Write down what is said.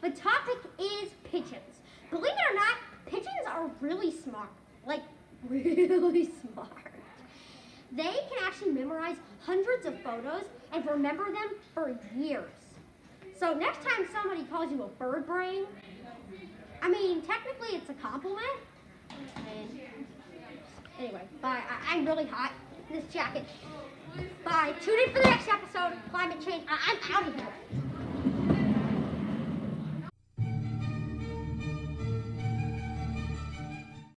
the topic is pigeons. Believe it or not, pigeons are really smart. Like, really smart. They can actually memorize hundreds of photos and remember them for years. So next time somebody calls you a bird brain, I mean, technically it's a compliment. And anyway, bye. I, am really hot in this jacket. Bye. Tune in for the next episode, Climate Change. I, I'm out of here.